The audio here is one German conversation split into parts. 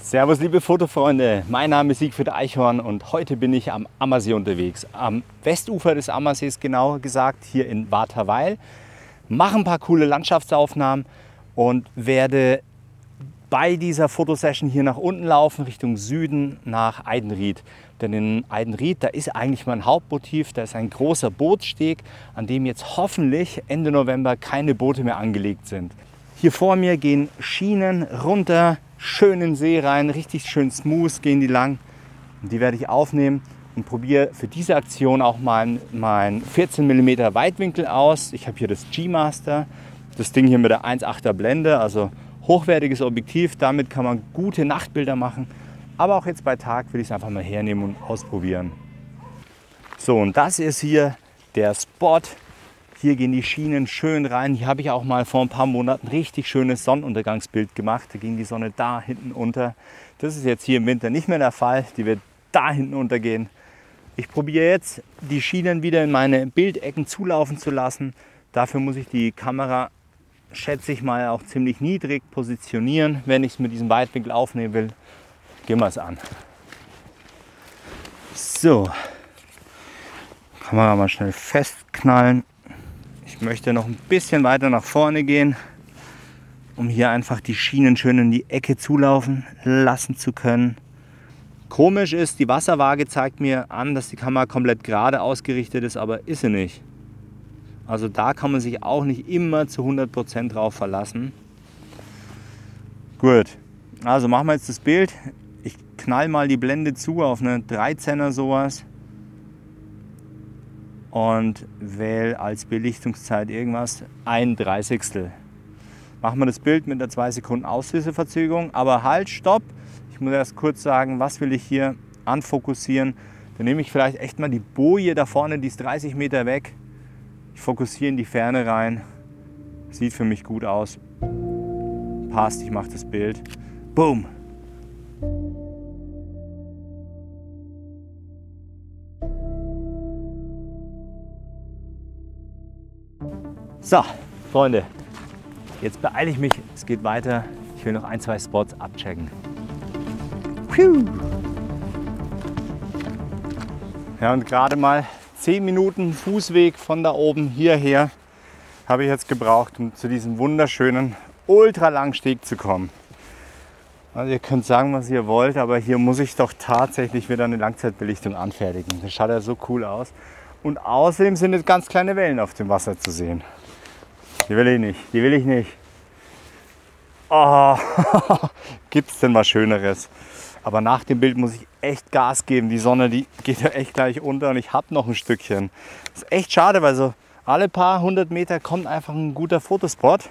Servus liebe Fotofreunde, mein Name ist Siegfried Eichhorn und heute bin ich am Ammersee unterwegs. Am Westufer des Ammersees genauer gesagt, hier in Waterweil. Mache ein paar coole Landschaftsaufnahmen und werde bei dieser Fotosession hier nach unten laufen, Richtung Süden nach Eidenried. Denn in Eidenried, da ist eigentlich mein Hauptmotiv, da ist ein großer Bootssteg, an dem jetzt hoffentlich Ende November keine Boote mehr angelegt sind. Hier vor mir gehen Schienen runter, schön in See rein, richtig schön smooth gehen die lang. Und die werde ich aufnehmen und probiere für diese Aktion auch mal mein 14 mm Weitwinkel aus. Ich habe hier das G-Master, das Ding hier mit der 1,8er Blende, also hochwertiges Objektiv. Damit kann man gute Nachtbilder machen. Aber auch jetzt bei Tag will ich es einfach mal hernehmen und ausprobieren. So, und das ist hier der Spot hier gehen die Schienen schön rein. Hier habe ich auch mal vor ein paar Monaten richtig schönes Sonnenuntergangsbild gemacht. Da ging die Sonne da hinten unter. Das ist jetzt hier im Winter nicht mehr der Fall. Die wird da hinten untergehen. Ich probiere jetzt die Schienen wieder in meine Bildecken zulaufen zu lassen. Dafür muss ich die Kamera, schätze ich mal, auch ziemlich niedrig positionieren, wenn ich es mit diesem Weitwinkel aufnehmen will. Gehen wir es an. So, Kamera mal schnell festknallen. Ich möchte noch ein bisschen weiter nach vorne gehen, um hier einfach die Schienen schön in die Ecke zulaufen lassen zu können. Komisch ist, die Wasserwaage zeigt mir an, dass die Kamera komplett gerade ausgerichtet ist, aber ist sie nicht. Also da kann man sich auch nicht immer zu 100% drauf verlassen. Gut, also machen wir jetzt das Bild. Ich knall mal die Blende zu auf eine 13er sowas und wähle als Belichtungszeit irgendwas ein Dreißigstel. Machen wir das Bild mit der 2 Sekunden Auslöseverzögerung, aber halt, stopp! Ich muss erst kurz sagen, was will ich hier anfokussieren. Dann nehme ich vielleicht echt mal die Boje da vorne, die ist 30 Meter weg. Ich fokussiere in die Ferne rein. Sieht für mich gut aus. Passt, ich mache das Bild. Boom! So, Freunde, jetzt beeile ich mich. Es geht weiter. Ich will noch ein, zwei Spots abchecken. Puh. Ja, und gerade mal 10 Minuten Fußweg von da oben hierher habe ich jetzt gebraucht, um zu diesem wunderschönen Ultralangsteg zu kommen. Also ihr könnt sagen, was ihr wollt, aber hier muss ich doch tatsächlich wieder eine Langzeitbelichtung anfertigen. Das schaut ja so cool aus. Und außerdem sind jetzt ganz kleine Wellen auf dem Wasser zu sehen. Die will ich nicht. Die will ich nicht. Oh, gibt es denn was Schöneres? Aber nach dem Bild muss ich echt Gas geben. Die Sonne, die geht ja echt gleich unter und ich habe noch ein Stückchen. Das ist echt schade, weil so alle paar hundert Meter kommt einfach ein guter Fotospot.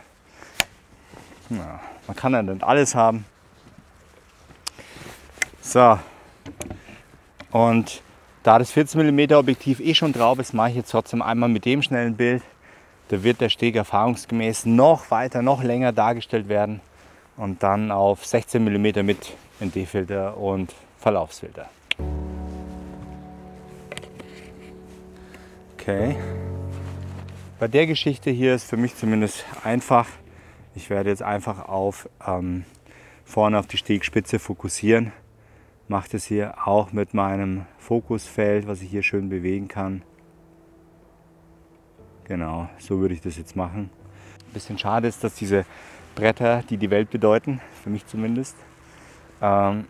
Ja, man kann ja nicht alles haben. So. Und da das 14 mm Objektiv eh schon drauf ist, mache ich jetzt trotzdem einmal mit dem schnellen Bild da wird der Steg erfahrungsgemäß noch weiter, noch länger dargestellt werden und dann auf 16 mm mit ND-Filter und Verlaufsfilter. Okay. Bei der Geschichte hier ist für mich zumindest einfach. Ich werde jetzt einfach auf ähm, vorne auf die Stegspitze fokussieren. Mache das hier auch mit meinem Fokusfeld, was ich hier schön bewegen kann. Genau, so würde ich das jetzt machen. Ein bisschen schade ist, dass diese Bretter, die die Welt bedeuten, für mich zumindest, ähm,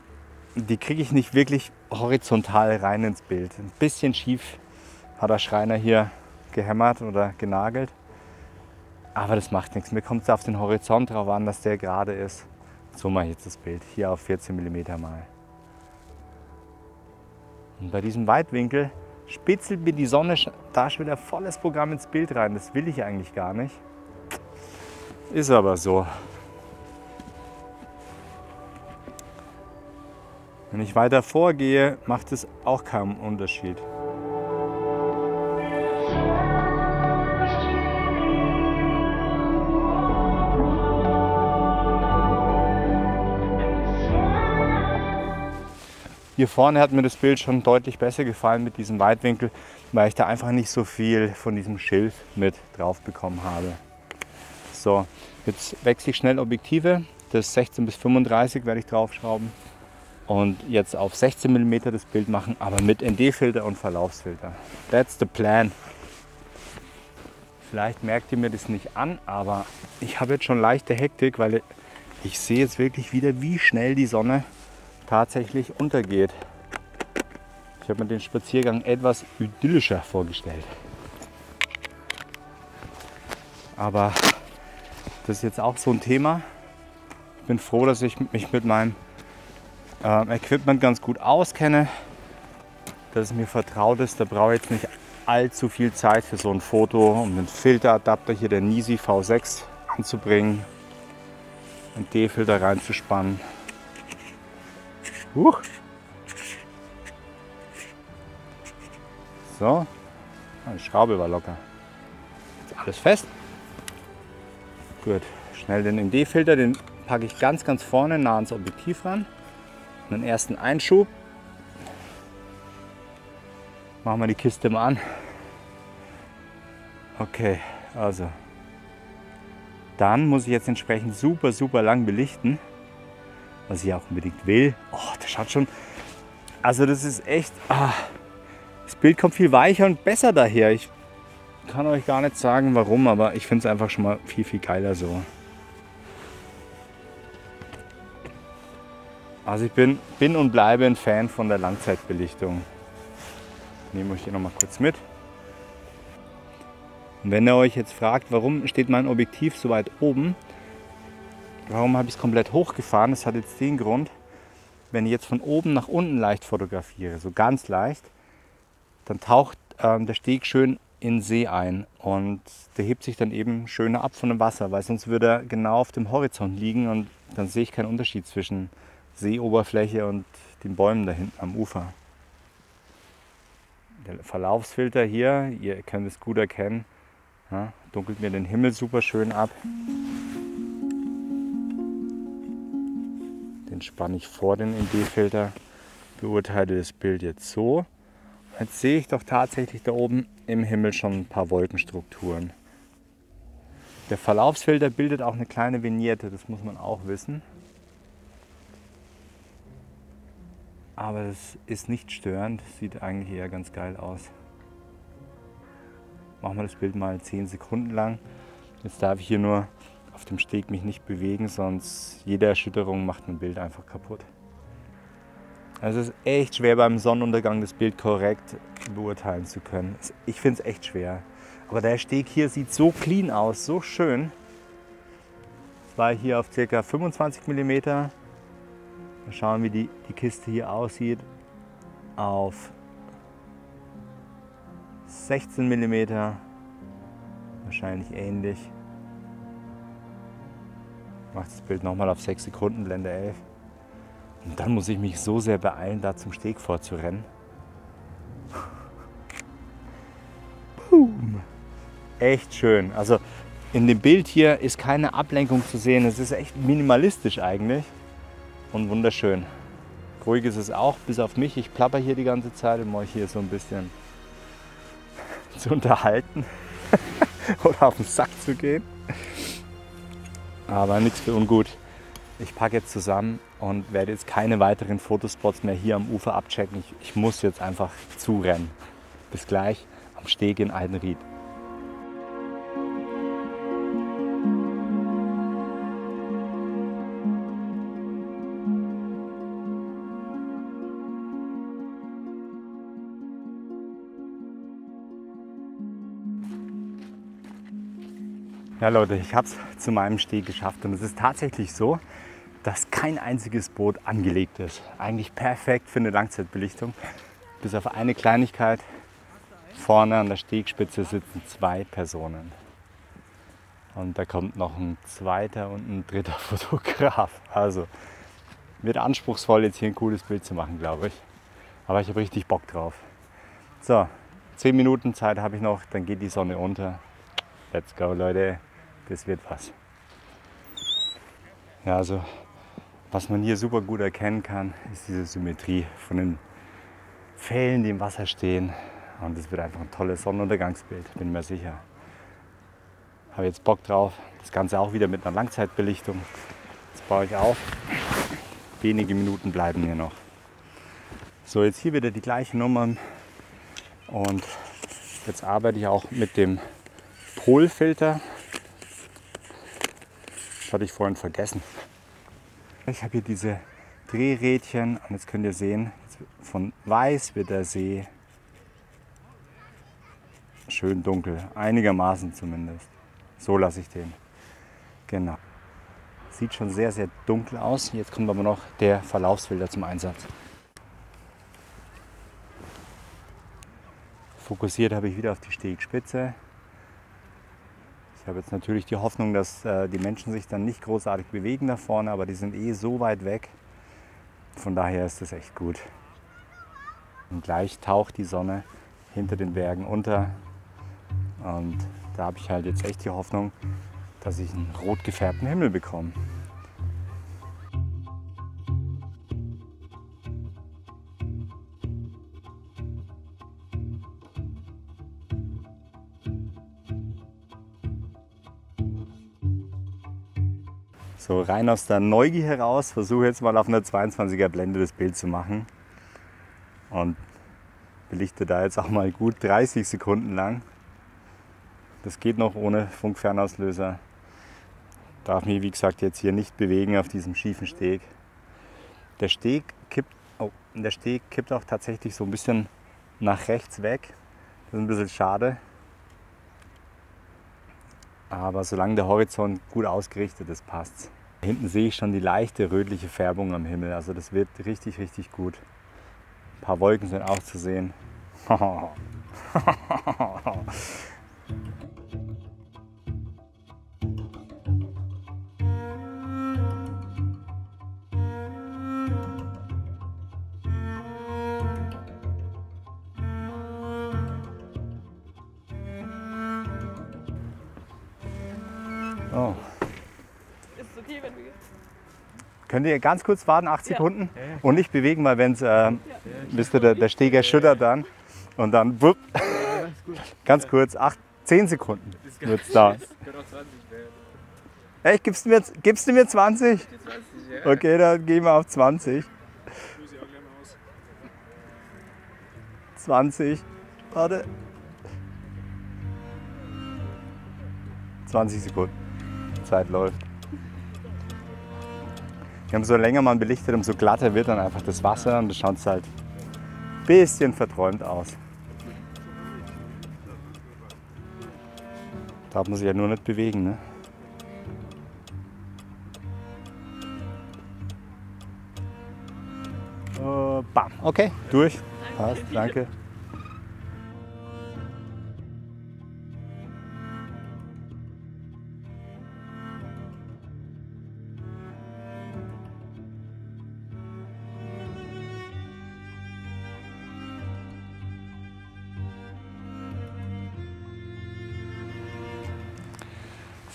die kriege ich nicht wirklich horizontal rein ins Bild. Ein bisschen schief hat der Schreiner hier gehämmert oder genagelt. Aber das macht nichts. Mir kommt es auf den Horizont drauf an, dass der gerade ist. So mache ich jetzt das Bild. Hier auf 14 mm mal. Und bei diesem Weitwinkel spitzelt mir die Sonne da schon wieder volles Programm ins Bild rein. Das will ich eigentlich gar nicht. Ist aber so. Wenn ich weiter vorgehe, macht es auch keinen Unterschied. Hier vorne hat mir das Bild schon deutlich besser gefallen mit diesem Weitwinkel, weil ich da einfach nicht so viel von diesem Schilf mit drauf bekommen habe. So, jetzt wechsle ich schnell Objektive. das 16 bis 35 werde ich draufschrauben und jetzt auf 16 mm das Bild machen, aber mit ND-Filter und Verlaufsfilter. That's the plan. Vielleicht merkt ihr mir das nicht an, aber ich habe jetzt schon leichte Hektik, weil ich sehe jetzt wirklich wieder, wie schnell die Sonne tatsächlich untergeht. Ich habe mir den Spaziergang etwas idyllischer vorgestellt. Aber das ist jetzt auch so ein Thema. Ich bin froh, dass ich mich mit meinem äh, Equipment ganz gut auskenne, dass es mir vertraut ist. Da brauche ich jetzt nicht allzu viel Zeit für so ein Foto, um den Filteradapter hier der Nisi V6 anzubringen, einen D-Filter reinzuspannen. Huch. So, ah, die Schraube war locker. Jetzt alles fest. Gut, schnell den ND-Filter, den packe ich ganz, ganz vorne nah ans Objektiv ran. einen ersten Einschub Machen wir die Kiste mal an. Okay, also. Dann muss ich jetzt entsprechend super, super lang belichten. Was ich auch unbedingt will. Oh, das schaut schon. Also, das ist echt. Ah, das Bild kommt viel weicher und besser daher. Ich kann euch gar nicht sagen, warum, aber ich finde es einfach schon mal viel, viel geiler so. Also ich bin, bin und bleibe ein Fan von der Langzeitbelichtung nehme euch hier noch mal kurz mit. Und wenn ihr euch jetzt fragt, warum steht mein Objektiv so weit oben, warum habe ich es komplett hochgefahren, das hat jetzt den Grund, wenn ich jetzt von oben nach unten leicht fotografiere, so ganz leicht, dann taucht ähm, der Steg schön in See ein und der hebt sich dann eben schöner ab von dem Wasser, weil sonst würde er genau auf dem Horizont liegen und dann sehe ich keinen Unterschied zwischen Seeoberfläche und den Bäumen da hinten am Ufer der Verlaufsfilter hier, ihr könnt es gut erkennen, ja, dunkelt mir den Himmel super schön ab. Den spanne ich vor den ND-Filter, beurteile das Bild jetzt so. Jetzt sehe ich doch tatsächlich da oben im Himmel schon ein paar Wolkenstrukturen. Der Verlaufsfilter bildet auch eine kleine Vignette, das muss man auch wissen. Aber es ist nicht störend, sieht eigentlich eher ganz geil aus. Machen wir das Bild mal 10 Sekunden lang. Jetzt darf ich hier nur auf dem Steg mich nicht bewegen, sonst jede Erschütterung macht mein Bild einfach kaputt. Also es ist echt schwer beim Sonnenuntergang das Bild korrekt beurteilen zu können. Ich finde es echt schwer. Aber der Steg hier sieht so clean aus, so schön. Es war hier auf ca. 25 mm Mal schauen, wie die, die Kiste hier aussieht. Auf 16 mm, wahrscheinlich ähnlich. Mache das Bild nochmal auf 6 Sekunden, Blende 11. Und dann muss ich mich so sehr beeilen, da zum Steg vorzurennen. Boom. Echt schön. Also in dem Bild hier ist keine Ablenkung zu sehen. Es ist echt minimalistisch eigentlich und wunderschön. Ruhig ist es auch, bis auf mich. Ich plapper hier die ganze Zeit, um euch hier so ein bisschen zu unterhalten oder auf den Sack zu gehen. Aber nichts für ungut. Ich packe jetzt zusammen und werde jetzt keine weiteren Fotospots mehr hier am Ufer abchecken. Ich, ich muss jetzt einfach zurennen. Bis gleich am Steg in Altenried. Ja Leute, ich habe es zu meinem Steg geschafft und es ist tatsächlich so, dass kein einziges Boot angelegt ist. Eigentlich perfekt für eine Langzeitbelichtung. Bis auf eine Kleinigkeit. Vorne an der Stegspitze sitzen zwei Personen. Und da kommt noch ein zweiter und ein dritter Fotograf. Also wird anspruchsvoll, jetzt hier ein cooles Bild zu machen, glaube ich. Aber ich habe richtig Bock drauf. So, zehn Minuten Zeit habe ich noch, dann geht die Sonne unter. Let's go, Leute das wird was. Ja, also was man hier super gut erkennen kann, ist diese Symmetrie von den Fällen, die im Wasser stehen. Und das wird einfach ein tolles Sonnenuntergangsbild, bin mir sicher. Habe jetzt Bock drauf. Das Ganze auch wieder mit einer Langzeitbelichtung. Jetzt baue ich auf. Wenige Minuten bleiben mir noch. So, jetzt hier wieder die gleichen Nummern. Und jetzt arbeite ich auch mit dem Polfilter. Das hatte ich vorhin vergessen. Ich habe hier diese Drehrädchen und jetzt könnt ihr sehen, von weiß wird der See schön dunkel, einigermaßen zumindest. So lasse ich den. Genau. Sieht schon sehr, sehr dunkel aus. Jetzt kommt aber noch der Verlaufsfilter zum Einsatz. Fokussiert habe ich wieder auf die Stegspitze. Ich habe jetzt natürlich die Hoffnung, dass äh, die Menschen sich dann nicht großartig bewegen da vorne, aber die sind eh so weit weg. Von daher ist das echt gut. Und gleich taucht die Sonne hinter den Bergen unter. Und da habe ich halt jetzt echt die Hoffnung, dass ich einen rot gefärbten Himmel bekomme. So rein aus der Neugier heraus versuche jetzt mal auf einer 22er Blende das Bild zu machen und belichte da jetzt auch mal gut 30 Sekunden lang. Das geht noch ohne Funkfernauslöser. Darf mich wie gesagt jetzt hier nicht bewegen auf diesem schiefen Steg. Der Steg kippt, oh, der Steg kippt auch tatsächlich so ein bisschen nach rechts weg. Das ist ein bisschen schade. Aber solange der Horizont gut ausgerichtet ist, passt's. Hinten sehe ich schon die leichte rötliche Färbung am Himmel. Also das wird richtig, richtig gut. Ein paar Wolken sind auch zu sehen. Oh. Okay, wenn wir. Könnt ihr ganz kurz warten, 8 Sekunden? Und nicht bewegen, weil wenn es, äh, ihr, der, der Steg erschüttert dann. Und dann, wupp, ganz kurz, 8, 10 Sekunden wird es da. Könnte auch 20 werden. Echt, gibst du mir, gibst du mir 20? 20, ja. Okay, dann gehen wir auf 20. Muss ich auch gleich mal aus. 20. Warte. 20 Sekunden. Zeit läuft. Umso länger man belichtet, umso glatter wird dann einfach das Wasser und das schaut halt ein bisschen verträumt aus. Darf man sich ja nur nicht bewegen, ne? Äh, bam. Okay, durch. Passt, danke.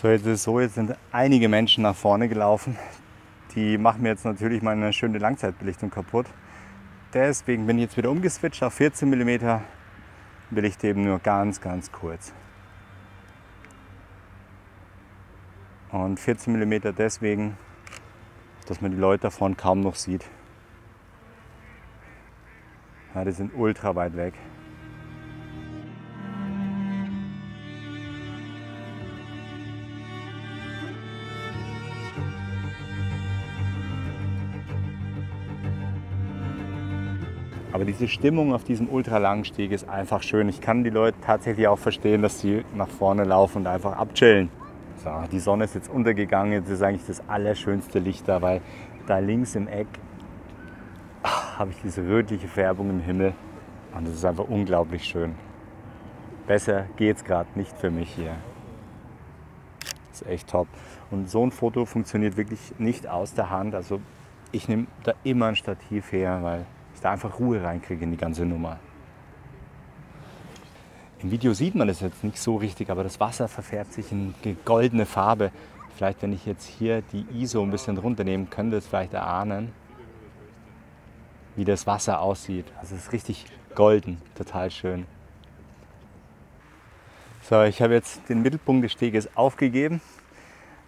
So, jetzt ist es so, jetzt sind einige Menschen nach vorne gelaufen. Die machen mir jetzt natürlich meine schöne Langzeitbelichtung kaputt. Deswegen bin ich jetzt wieder umgeswitcht auf 14 mm. Belichte eben nur ganz, ganz kurz. Und 14 mm deswegen, dass man die Leute da vorne kaum noch sieht. Ja, die sind ultra weit weg. Aber diese Stimmung auf diesem ultralangen Steg ist einfach schön. Ich kann die Leute tatsächlich auch verstehen, dass sie nach vorne laufen und einfach abchillen. So, die Sonne ist jetzt untergegangen. Jetzt ist eigentlich das allerschönste Licht da, weil da links im Eck ah, habe ich diese rötliche Färbung im Himmel. Und das ist einfach unglaublich schön. Besser geht's gerade nicht für mich hier. Das ist echt top. Und so ein Foto funktioniert wirklich nicht aus der Hand. Also ich nehme da immer ein Stativ her, weil da einfach Ruhe reinkriege in die ganze Nummer. Im Video sieht man das jetzt nicht so richtig, aber das Wasser verfärbt sich in goldene Farbe. Vielleicht, wenn ich jetzt hier die ISO ein bisschen runternehme, könnt ihr es vielleicht erahnen, wie das Wasser aussieht. Also es ist richtig golden, total schön. So, ich habe jetzt den Mittelpunkt des Steges aufgegeben.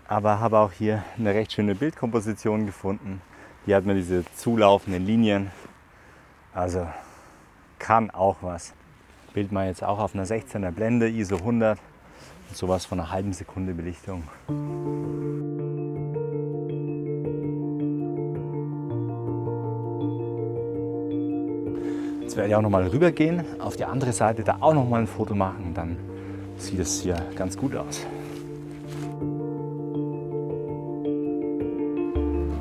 aber habe auch hier eine recht schöne Bildkomposition gefunden. Hier hat man diese zulaufenden Linien. Also kann auch was. Bild mal jetzt auch auf einer 16er Blende, ISO 100 und sowas von einer halben Sekunde Belichtung. Jetzt werde ich auch noch mal rübergehen, auf die andere Seite da auch noch mal ein Foto machen, dann sieht es hier ganz gut aus.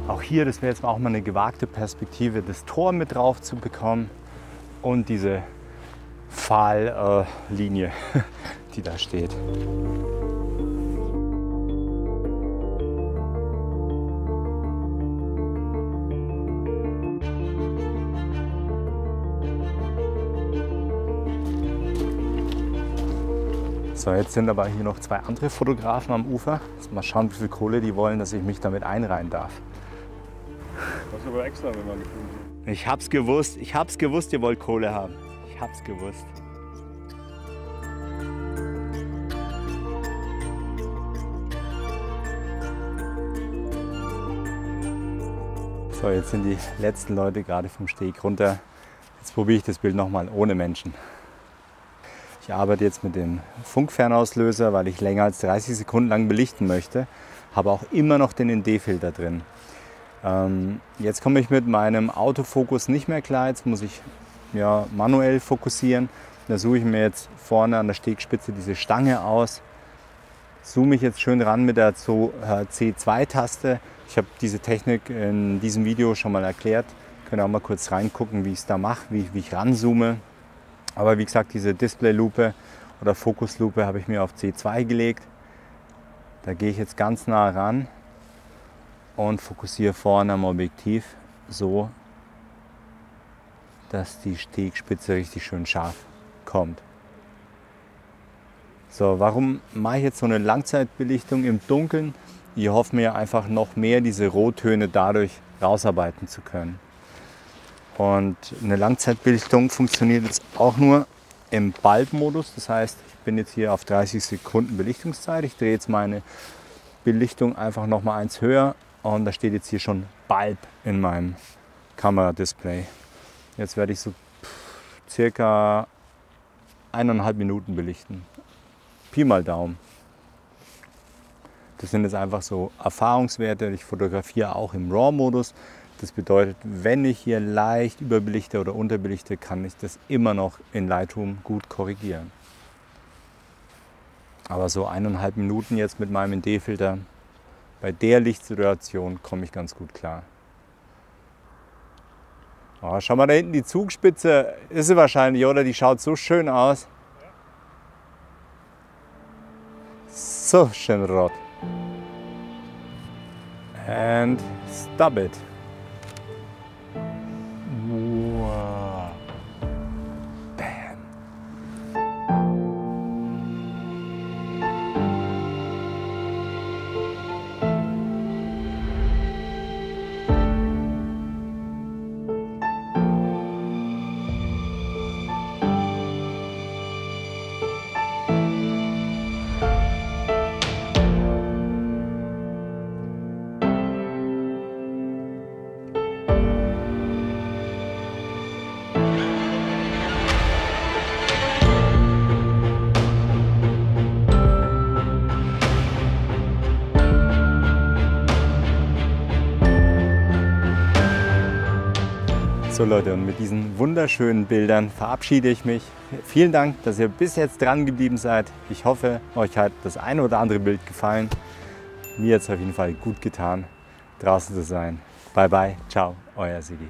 Auch hier, das wäre jetzt auch mal eine gewagte Perspektive, das Tor mit drauf zu bekommen und diese Pfahllinie, äh, die da steht. So, jetzt sind aber hier noch zwei andere Fotografen am Ufer. Mal schauen, wie viel Kohle die wollen, dass ich mich damit einreihen darf. Das ist aber extra, wenn man wird. Ich hab's gewusst, ich hab's gewusst, ihr wollt Kohle haben. Ich hab's gewusst. So, jetzt sind die letzten Leute gerade vom Steg runter. Jetzt probiere ich das Bild nochmal ohne Menschen. Ich arbeite jetzt mit dem Funkfernauslöser, weil ich länger als 30 Sekunden lang belichten möchte. Habe auch immer noch den ND-Filter drin. Ähm, jetzt komme ich mit meinem Autofokus nicht mehr klar. Jetzt muss ich ja, manuell fokussieren. Da suche ich mir jetzt vorne an der Stegspitze diese Stange aus. Zoome ich jetzt schön ran mit der C2-Taste. Ich habe diese Technik in diesem Video schon mal erklärt. Könnt ihr auch mal kurz reingucken, wie ich es da mache, wie, wie ich ranzoome. Aber wie gesagt, diese Display-Lupe oder Fokuslupe habe ich mir auf C2 gelegt. Da gehe ich jetzt ganz nah ran und fokussiere vorne am Objektiv so, dass die Stegspitze richtig schön scharf kommt. So, warum mache ich jetzt so eine Langzeitbelichtung im Dunkeln? Ich hoffe mir einfach noch mehr diese Rottöne dadurch rausarbeiten zu können. Und eine Langzeitbelichtung funktioniert jetzt auch nur im Bulb-Modus. Das heißt, ich bin jetzt hier auf 30 Sekunden Belichtungszeit. Ich drehe jetzt meine Belichtung einfach noch mal eins höher und da steht jetzt hier schon Bulb in meinem Kameradisplay. Jetzt werde ich so circa eineinhalb Minuten belichten. Pi mal Daumen. Das sind jetzt einfach so Erfahrungswerte. Ich fotografiere auch im RAW-Modus. Das bedeutet, wenn ich hier leicht überbelichte oder unterbelichte, kann ich das immer noch in Lightroom gut korrigieren. Aber so eineinhalb Minuten jetzt mit meinem ND-Filter, bei der Lichtsituation komme ich ganz gut klar. Oh, schau mal da hinten, die Zugspitze ist sie wahrscheinlich, oder? Die schaut so schön aus. So schön rot. And stop it. So Leute, und mit diesen wunderschönen Bildern verabschiede ich mich. Vielen Dank, dass ihr bis jetzt dran geblieben seid. Ich hoffe, euch hat das eine oder andere Bild gefallen. Mir hat es auf jeden Fall gut getan, draußen zu sein. Bye bye, ciao, euer Sigi.